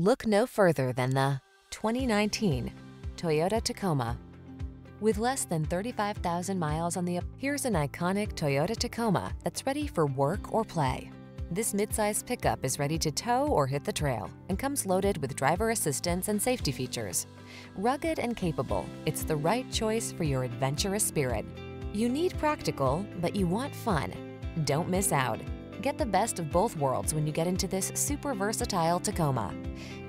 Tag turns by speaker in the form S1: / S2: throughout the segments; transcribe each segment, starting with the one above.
S1: Look no further than the 2019 Toyota Tacoma. With less than 35,000 miles on the, here's an iconic Toyota Tacoma that's ready for work or play. This midsize pickup is ready to tow or hit the trail and comes loaded with driver assistance and safety features. Rugged and capable, it's the right choice for your adventurous spirit. You need practical, but you want fun. Don't miss out. Get the best of both worlds when you get into this super versatile Tacoma.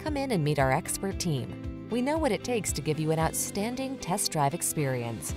S1: Come in and meet our expert team. We know what it takes to give you an outstanding test drive experience.